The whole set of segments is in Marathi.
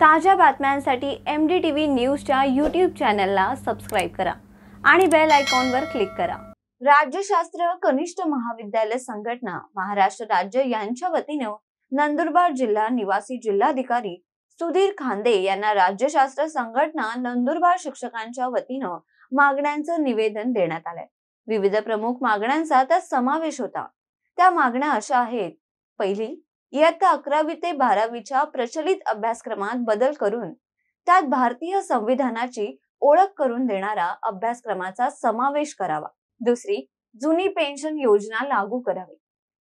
ताज्या बातम्यांसाठी एम डी टी व्ही न्यूजच्या यूट्यूब चॅनलला सबस्क्राईब करा आणि बेल आयकॉनवर क्लिक करा. राज्यशास्त्र कनिष्ठ महाविद्यालय संघटना महाराष्ट्र राज्य यांच्या वतीनं नंदुरबार जिल्हा निवासी जिल्हाधिकारी सुधीर खांदे यांना राज्यशास्त्र संघटना नंदुरबार शिक्षकांच्या वतीनं मागण्यांचं निवेदन देण्यात आलंय. विविध प्रमुख मागण्यांचा त्यात समावेश होता. त्या मागण्या अशा आहेत. पहिली इयत्ता अकरावी ते बारावीच्या प्रचलित अभ्यासक्रमात बदल करून त्यात भारतीय संविधानाची ओळख करून देणारा अभ्यासक्रमाचा समावेश करावा. दुसरी जुनी पेन्शन योजना लागू करावी.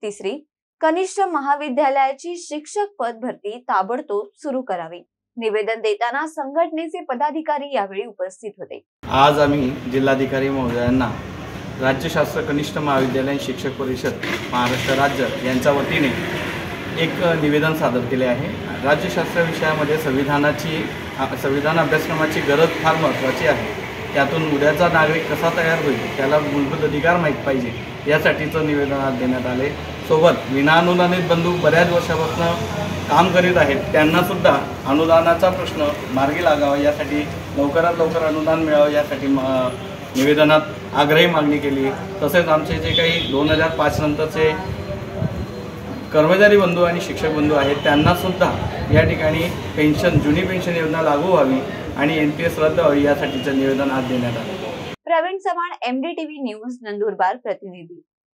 तिसरी कनिष्ठ महाविद्यालयाची शिक्षक पद भरती ताबडतोब सुरू करावी. निवेदन देताना संघटनेचे पदाधिकारी यावेळी उपस्थित होते. आज आम्ही जिल्हाधिकारी महोदयांना राज्यशास्त्र कनिष्ठ महाविद्यालय शिक्षक परिषद महाराष्ट्र राज्य यांच्या वतीने एक निवेदन सादर केले आहे. राज्यशास्त्र विषयामध्ये संविधानाची संविधान अभ्यासक्रमाची गरज फार महत्त्वाची आहे. त्यातून उद्याचा नागरिक कसा तयार होईल त्याला मूलभूत अधिकार माहीत पाहिजे यासाठीचं निवेदन आज देण्यात आले. सोबत विनाअनुदानित बंधू बऱ्याच वर्षापासून काम करीत आहेत त्यांनासुद्धा अनुदानाचा प्रश्न मार्गी लागावा यासाठी लवकरात लवकर अनुदान मिळावं यासाठी म निवेदनात आग्रही मागणी केली. तसेच आमचे जे काही दोन हजार पाच नंतरचे कर्मचारी बंधू आणि शिक्षक बंधू आहेत त्यांनासुद्धा या ठिकाणी पेन्शन जुनी पेन्शन योजना लागू व्हावी आणि एन पी एस रद्द व्हावी यासाठीचं निवेदन आज देण्यात आलं. प्रवीण चव्हाण एमडीटीव्ही न्यूज नंदुरबार प्रतिनिधी.